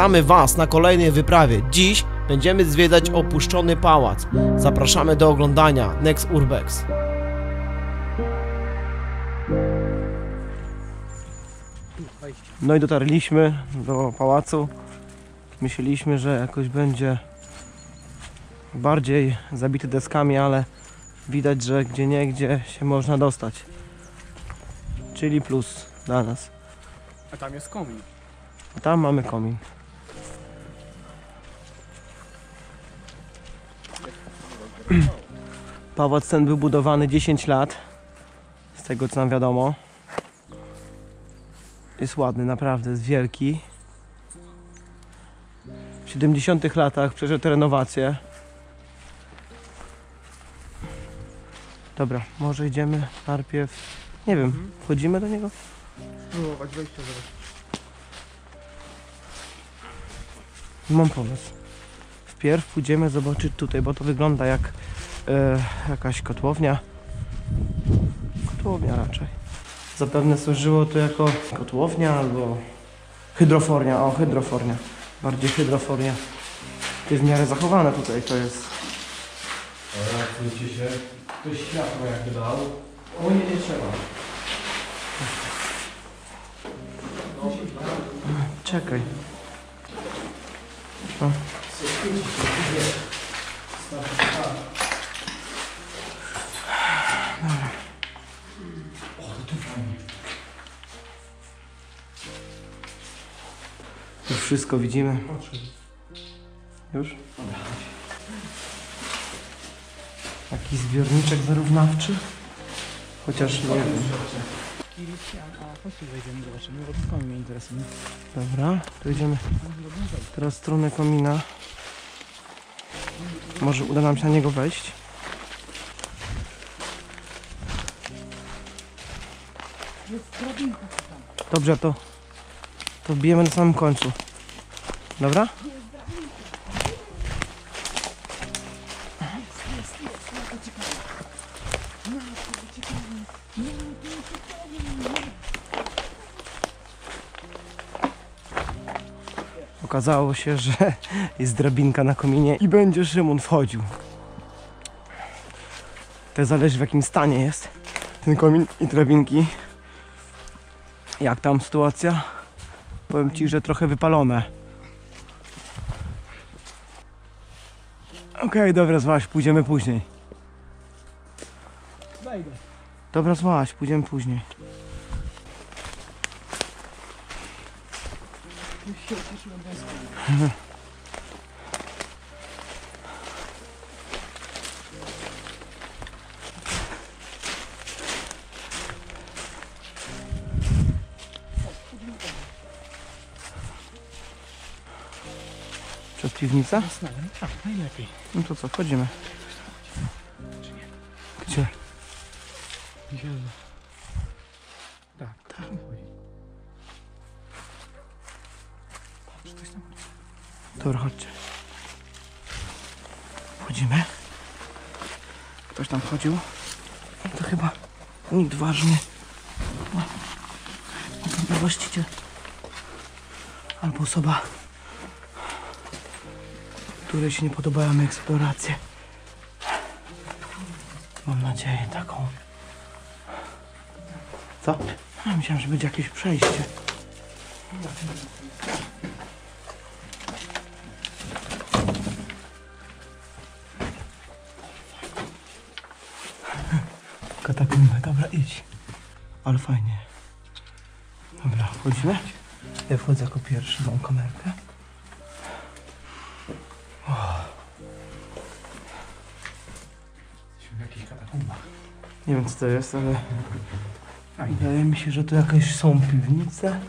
Witamy Was na kolejnej wyprawie. Dziś będziemy zwiedzać opuszczony pałac. Zapraszamy do oglądania Next Urbex. No i dotarliśmy do pałacu. Myśleliśmy, że jakoś będzie bardziej zabity deskami, ale widać, że gdzie nie, gdzie się można dostać. Czyli plus dla nas. A tam jest komin. A tam mamy komin. Pałac ten był budowany 10 lat. Z tego co nam wiadomo. Jest ładny, naprawdę, jest wielki. W 70 latach przeszedł renowację. Dobra, może idziemy najpierw. Nie wiem, wchodzimy do niego? Spróbować wejścia zaraz. Mam pomysł. Wpierw pójdziemy zobaczyć tutaj, bo to wygląda jak e, jakaś kotłownia. Kotłownia raczej. Zapewne służyło to jako kotłownia albo hydrofornia. O, hydrofornia. Bardziej hydrofornia. To jest w miarę zachowane tutaj, to jest. Odsuńcie się. Ktoś światło jakby dał. O nie, nie trzeba. Czekaj. O. Już wszystko widzimy. Już? Taki zbiorniczek wyrównawczy? Chociaż nie wiem. Kiliście, a, chodźcie wejdziemy, zobaczymy, bo komin mnie interesuje. Dobra, to idziemy teraz w stronę komina. Może uda nam się na niego wejść. Dobrze, to, to bijemy na samym końcu. Dobra? Okazało się, że jest drabinka na kominie i będzie Szymon wchodził. To zależy w jakim stanie jest ten komin i drabinki. Jak tam sytuacja? Powiem Ci, że trochę wypalone. Okej, dobra, złaś, pójdziemy później. Dobra, złaś, pójdziemy później. Już się cieszyłem bez Przez piwnicę? Znałem. Tak, najlepiej. No to co, wchodzimy. Gdzie? Zielno. No to chyba nikt ważny. Albo właściciel. Albo osoba, której się nie podobają eksploracje. Mam nadzieję taką. Co? Ja myślałem, że będzie jakieś przejście. Katakumby, dobra, idź. Ale fajnie. Dobra, wchodzimy? Ja wchodzę jako pierwszy, mam kamerkę. Jesteśmy w jakichś katakumbach. Nie wiem co to jest, ale Fajnie. wydaje mi się, że to jakieś są piwnice.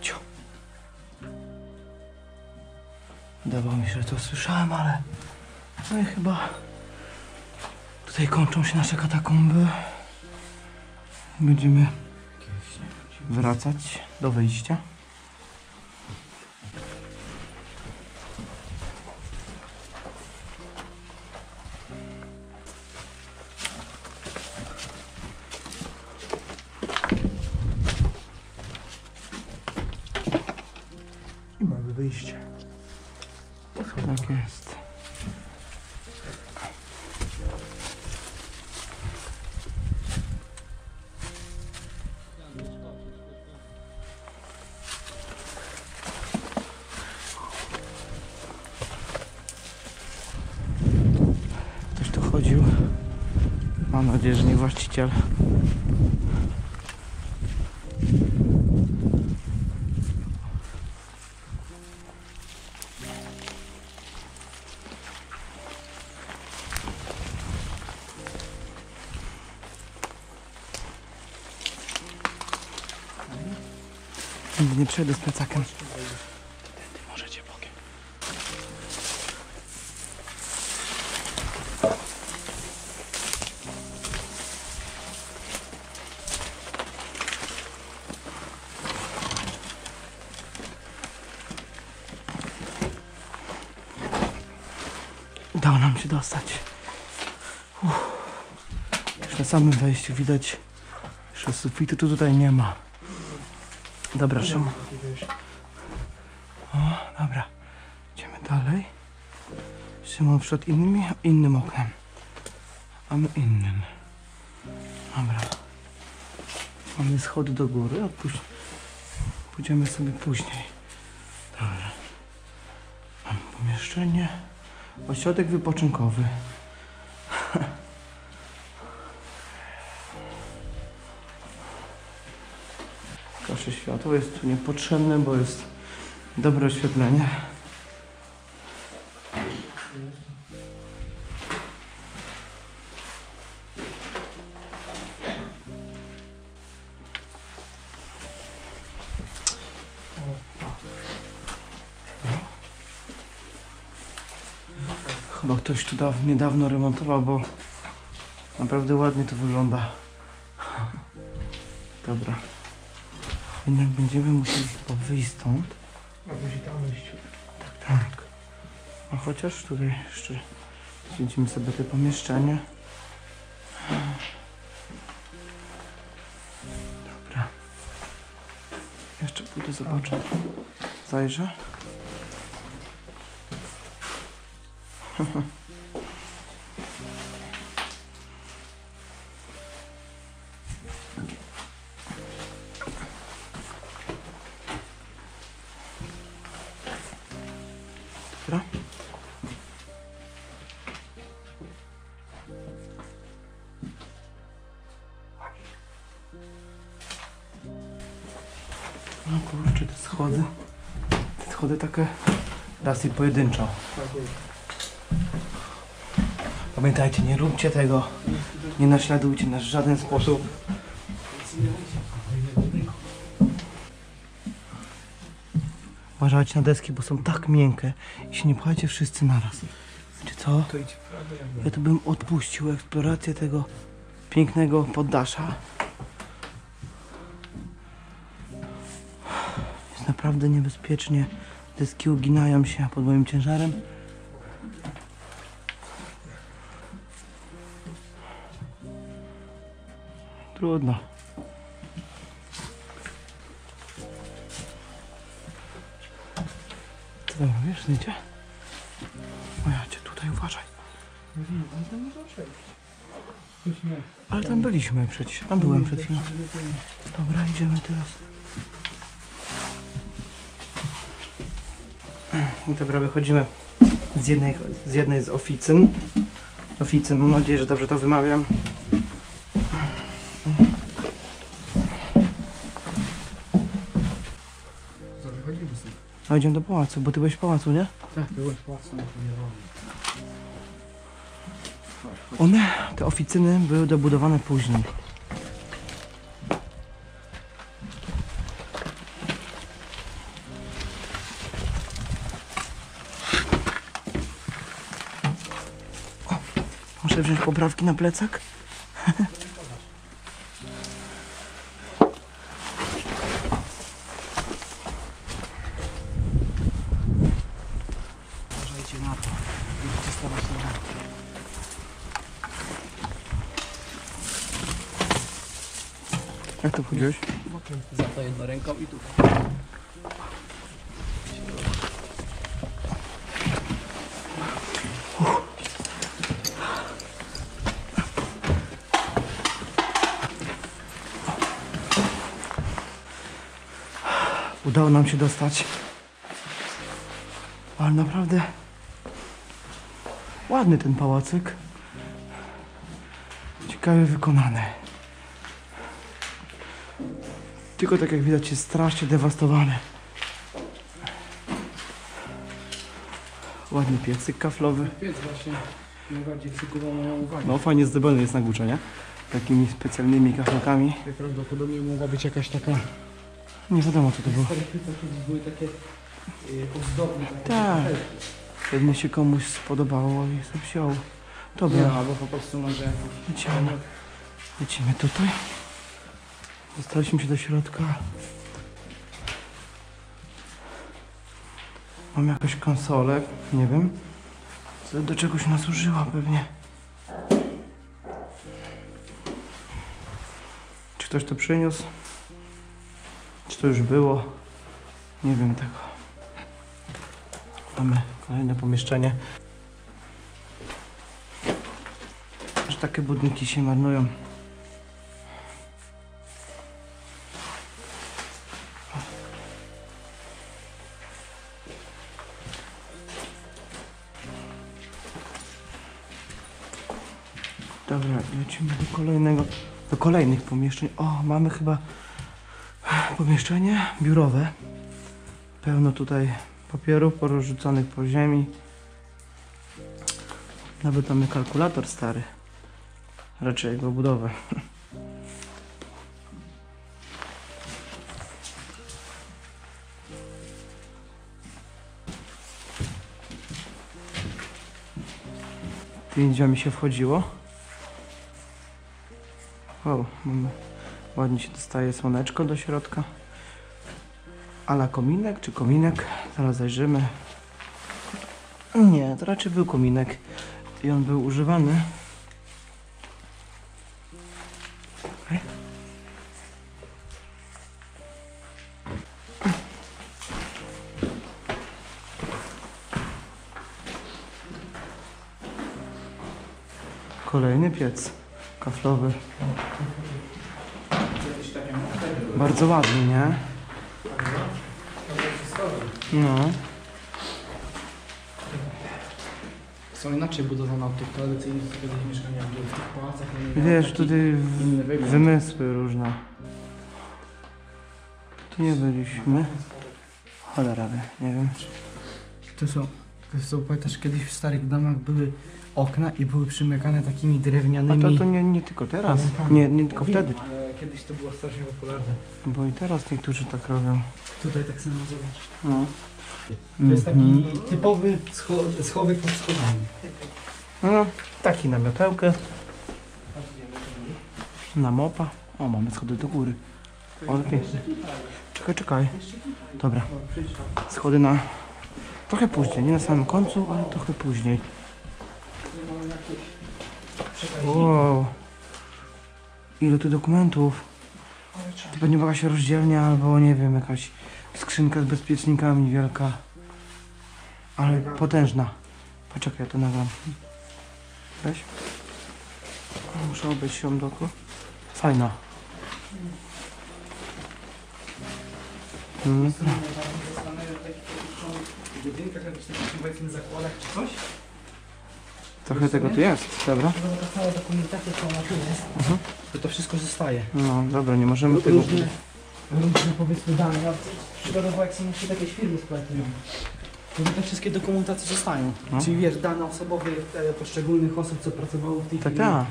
Ciu. Wydawało mi się, że to słyszałem, ale no i chyba tutaj kończą się nasze katakumby. Będziemy wracać do wyjścia. Nadzieję, że nie właściciel. Nie przejdę z plecakiem. Dostać. Uff. Już na samym wejściu widać, że sufitu tu tutaj nie ma. Dobra, Szymon. O, dobra. Idziemy dalej. Szymon przed innymi, innym oknem. A my innym. Dobra. Mamy schody do góry, a później... Pójdziemy sobie później. Dobra. Mamy pomieszczenie. Ośrodek wypoczynkowy. Proszę światło jest tu niepotrzebne, bo jest dobre oświetlenie. Chyba ktoś tu daw- niedawno remontował, bo naprawdę ładnie to wygląda. Dobra. Jednak będziemy musieli chyba wyjść stąd. A musi tam iść. Tak, tak. A chociaż tutaj jeszcze zwiedzimy sobie te pomieszczenie. Dobra. Jeszcze pójdę zobaczę. Zajrzę. No kurczę, te schody. Te schody takie raz i pojedynczo. Pamiętajcie, nie róbcie tego. Nie naśladujcie nas w żaden sposób. Uważajcie na deski, bo są tak miękkie i się nie pchajcie wszyscy naraz. Czy co? Ja to bym odpuścił eksplorację tego pięknego poddasza. Jest naprawdę niebezpiecznie. Deski uginają się pod moim ciężarem. Trudno. Co tam robisz, zdjęcie? O ja cię tutaj uważaj. Ale tam byliśmy przecież. Tam byłem przed chwilą. Dobra, idziemy teraz. Dobra, wychodzimy z jednej z, jednej z oficyn. Oficyn, mam nadzieję, że dobrze to wymawiam. A idziemy do pałacu, bo ty byłeś w pałacu, nie? Tak, byłeś to nie wolno. One, te oficyny były dobudowane później. Muszę wziąć poprawki na plecak. Udało nam się dostać. Ale naprawdę ładny ten pałacyk. Ciekawie wykonany. Tylko tak jak widać jest strasznie dewastowany. Ładny piecyk kaflowy. Piec właśnie najbardziej przykuwał moją uwagę. No fajnie zdobiony jest na górze, nie? Takimi specjalnymi kaflakami. Prawdopodobnie mogła być jakaś taka... Nie wiadomo co to było. Stare były takie y, ozdobne. Takie Tak. Pewnie się komuś spodobało i sobie wziął. Dobra, Nie, albo po prostu może... lecimy. Lecimy tutaj. Dostaliśmy się do środka. Mam jakąś konsolę, nie wiem. Co do czegoś nas użyła pewnie. Czy ktoś to przyniósł? Czy to już było? Nie wiem tego. Mamy kolejne pomieszczenie. Że takie budynki się marnują. Dobra, lecimy do kolejnego, do kolejnych pomieszczeń. O, mamy chyba pomieszczenie biurowe. Pełno tutaj papierów porozrzucanych po ziemi. Nawet mamy kalkulator stary. Raczej jego budowę. Tymi drzwiami się wchodziło. O, mamy. Ładnie się dostaje słoneczko do środka. Ala kominek czy kominek? Zaraz zajrzymy. Nie, to raczej był kominek i on był używany. Kolejny piec kaflowy. Bardzo ładny, nie? No. Są inaczej budowane od tych tradycyjnych kiedyś mieszkania były w tych pałacach. nie Wiesz, tutaj w- wymysły różne. Tu nie byliśmy. Cholera wie, nie wiem. To są, to są, pamiętasz, kiedyś w starych domach były okna i były przymykane takimi A drewnianymi... to, to nie, nie tylko teraz. Nie, nie tylko wtedy. Kiedyś to było strasznie popularne. Bo i teraz niektórzy tak robią. Tutaj tak samo zobacz. No. To jest taki Mhm. typowy scho- schowek pod schodami. No, taki na miotełkę. Na mopa. O, mamy schody do góry. O, lepiej. Czekaj, czekaj. Dobra. Schody na... Trochę później, nie na samym końcu, ale trochę później. Wow. Ile tu dokumentów. To pewnie jakaś rozdzielnia albo nie wiem, jakaś skrzynka z bezpiecznikami wielka. Ale potężna. Poczekaj, ja to nagram. Weź. Muszę obejść ją dookoła. Fajna. Mm. W budynkach, jakichś takich powiedzmy zakładach czy coś. Trochę tego tu jest, dobra? No ta cała dokumentacja, co ona tu jest, Mhm. to to wszystko zostaje. No dobra, nie możemy tego... Różne, różne powiedzmy dane. Ja przykładowo jak są się jakieś firmy splatują. To te wszystkie dokumentacje zostają. No. Czyli wiesz, dane osobowe e, poszczególnych osób, co pracowało w tej Tak, firmie. tak.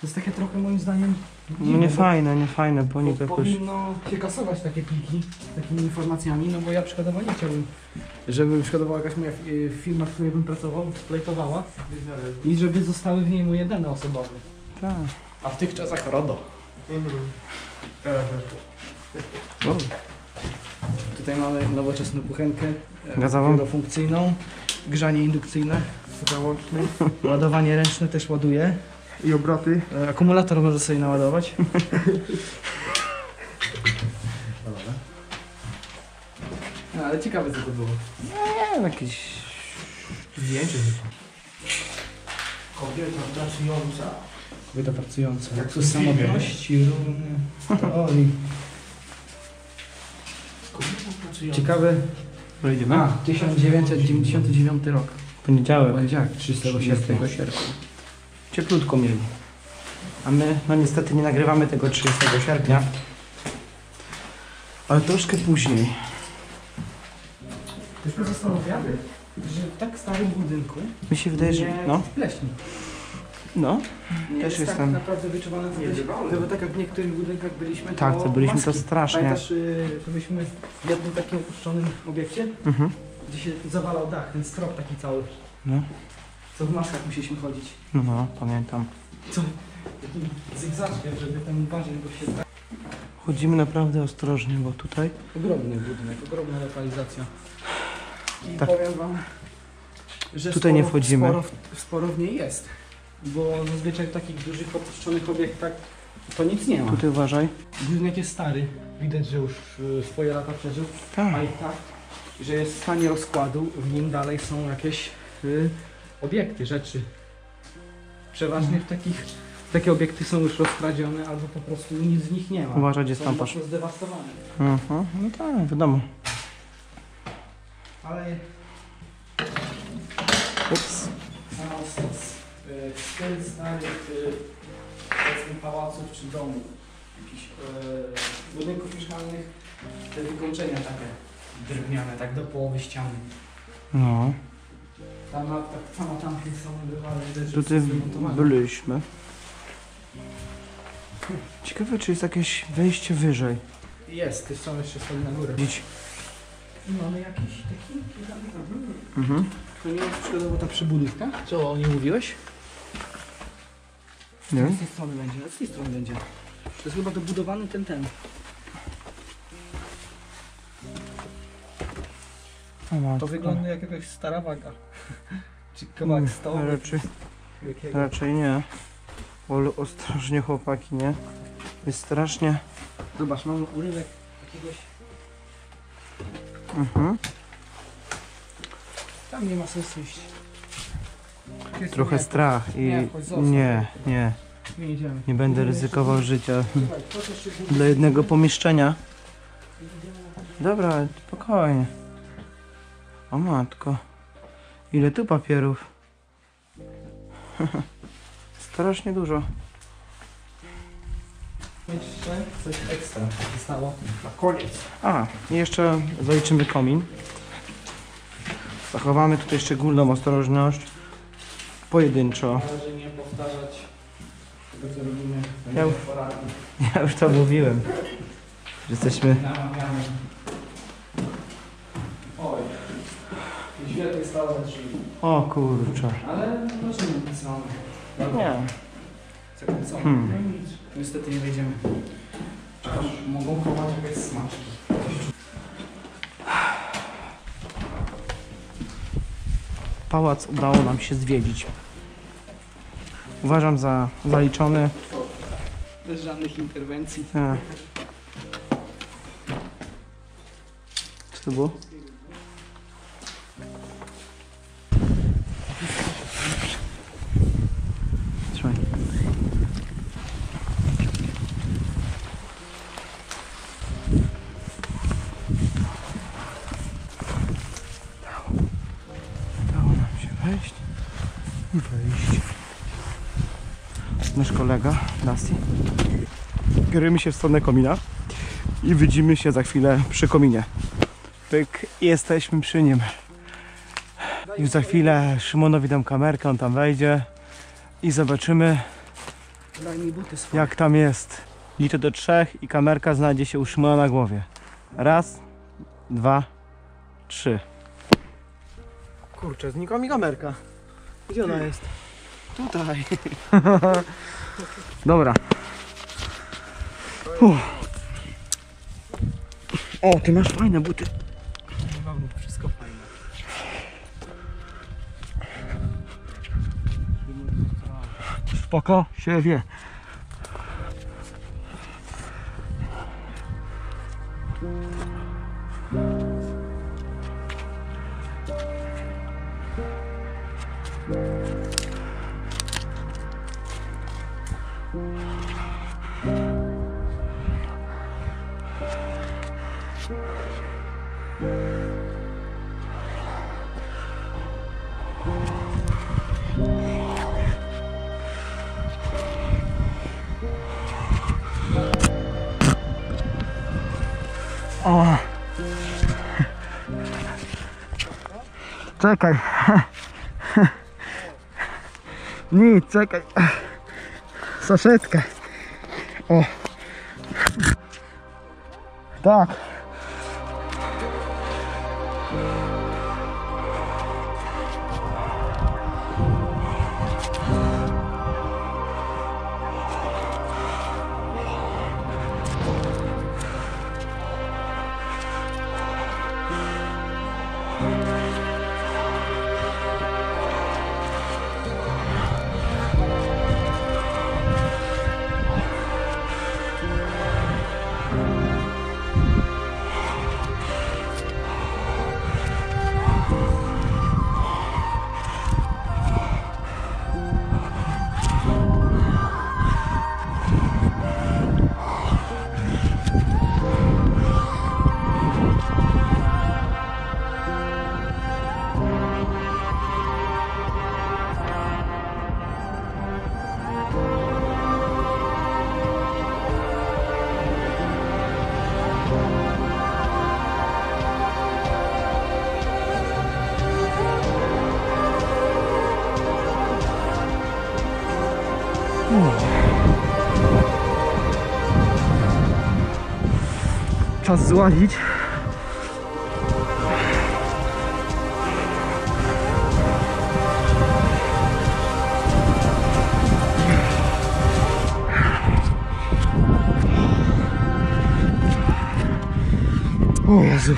To jest takie trochę moim zdaniem No dziwne, nie bo- fajne, nie fajne, bo jakoś... Powinno się kasować takie pliki z takimi informacjami, no bo ja przykładowo nie chciałbym, żeby przykładowo jakaś moja e, firma, w której bym pracował, splajtowała i żeby zostały w niej moje dane osobowe. Tak. A w tych czasach RODO. O, Tutaj mamy nowoczesną kuchenkę e, Gazową? wielofunkcyjną, grzanie indukcyjne, ładowanie ręczne też ładuje, I obroty. e, akumulator może sobie naładować. No, ale ciekawe co to było. Nie, jakieś... Zdjęcie. Kobieta pracująca. Kobieta pracująca. Jak filmie. samotności, równe teorii. pracujący. Ciekawe. Pojedziemy? A, 1999 rok. Poniedziałek. Poniedziałek, 30 sierpnia. sierpnia. Cieplutko mieli. A my, no niestety nie nagrywamy tego 30 sierpnia. Ale troszkę później. Też mnie zastanawia, że w tak starym budynku Mi się wydaje, że... No, pleśni. no. Nie Też jest jestem. tak naprawdę wyczuwane w pleśni. Gdyby tak jak w niektórych budynkach byliśmy, Tak, to byliśmy to maski. strasznie. Pamiętasz, y, to byliśmy w jednym takim opuszczonym obiekcie, Mhm. gdzie się zawalał dach, ten strop taki cały. No. Co w maskach musieliśmy chodzić. No, pamiętam. Co? Takim zygzaczkiem, żeby tam uważać, bo się... Chodzimy naprawdę ostrożnie, bo tutaj... Ogromny budynek, ogromna lokalizacja. I Tak. powiem wam, że Tutaj nie sporo- wchodzimy. Sporo, w- sporo w niej jest. Bo zazwyczaj w takich dużych opuszczonych obiektach to nic nie ma. Tutaj uważaj. Budynek jest stary, widać, że już y, swoje lata przeżył, Tak. a i tak, że jest w stanie rozkładu, w nim dalej są jakieś y, obiekty, rzeczy. Przeważnie w takich, takie obiekty są już rozkradzione albo po prostu nic z nich nie ma. Uważaj, gdzie są stąpasz. mocno zdewastowane. Mhm. No tak, wiadomo. Ale Ups. Z, z, y, styl starych y, powiedzmy pałaców czy domów, jakichś y, budynków mieszkalnych, te wykończenia takie drewniane, tak do połowy ściany. No. Tam na, tak samo tam są bywały widać, że Tutaj byliśmy. Ciekawe, czy jest jakieś wejście wyżej. Jest, są jeszcze stoi na górę. Widzieć. I mamy jakiś taki Mhm. To nie jest przykładowo ta przybudówka? Co o niej mówiłeś? Nie. Z tej strony będzie, z tej strony będzie. To jest chyba dobudowany ten ten. To wygląda jak jakaś stara waga. Czy kawałek Mm, stołu. Raczej, Jakiego? raczej nie. Ale ostrożnie chłopaki, nie? Jest strasznie. Zobacz, mamy urywek jakiegoś... Mhm. Tam nie ma sensu iść. Jest Trochę nie, strach i Nie, chodź, nie, nie, Nie nie będę ryzykował życia dla jednego pomieszczenia. Dobra, spokojnie. O matko. Ile tu papierów? Strasznie dużo. Jeszcze coś ekstra zostało. Na koniec. A, i jeszcze zaliczymy komin. Zachowamy tutaj szczególną ostrożność. Pojedynczo. Należy nie powtarzać tego, co robimy. Ja-. Ja już to mówiłem. Jesteśmy. Za drzwi. O kurczę. Ale zobaczymy, co mamy. Nie. Zakręcone. Hmm. No i nic. Niestety nie wejdziemy. Chociaż mogą chować jakieś smaczki. Pałac udało nam się zwiedzić. Uważam za zaliczony. Bez żadnych interwencji. E. Co to było? 15. Kierujemy się w stronę komina i widzimy się za chwilę przy kominie. Pyk, jesteśmy przy nim. Już za chwilę Szymonowi dam kamerkę, on tam wejdzie i zobaczymy jak tam jest. Liczę do trzech i kamerka znajdzie się u Szymona na głowie. Raz, dwa, trzy. Kurczę, znikła mi kamerka. Gdzie ona jest? Tutaj. Dobra. Uff. O, ty masz fajne buty. Mam wszystko fajne. Spoko, się wie. О. Czekaj. Nic, czekaj. Saszetkę. O. Tak. Czas złazić. O Jezu,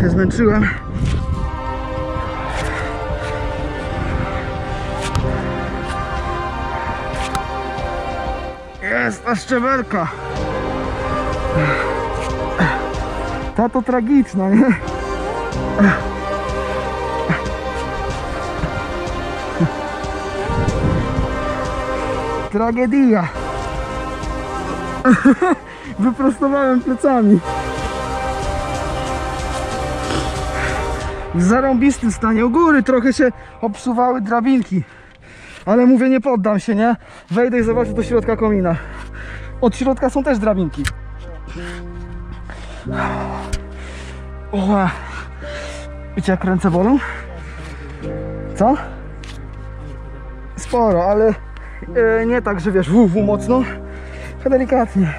się zmęczyłem. Szczebelka. Ta to tragiczna, nie? Tragedia. Wyprostowałem plecami. W zarąbistym stanie. U góry trochę się obsuwały drabinki. Ale mówię, nie poddam się, nie? Wejdę i zobaczę do środka komina. Od środka są też drabinki. O, wiecie jak ręce bolą? Co? Sporo, ale e, nie tak, że wiesz, ww mocno, delikatnie.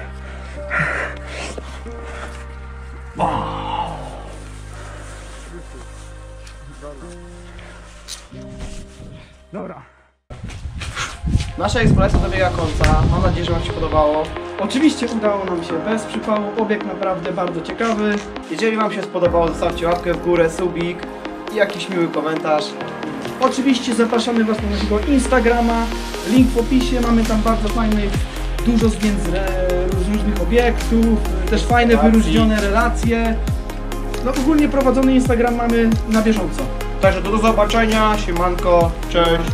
Dobra. Nasza eksploracja dobiega końca. Mam nadzieję, że Wam się podobało. Oczywiście udało nam się bez przypału. Obiekt naprawdę bardzo ciekawy. Jeżeli Wam się spodobało, zostawcie łapkę w górę, subik i jakiś miły komentarz. Oczywiście zapraszamy Was na naszego Instagrama. Link w opisie. Mamy tam bardzo fajnych, dużo zdjęć z, re, z różnych obiektów, też fajne, Relacji. wyróżnione relacje. No ogólnie prowadzony Instagram mamy na bieżąco. Także do zobaczenia, siemanko, cześć.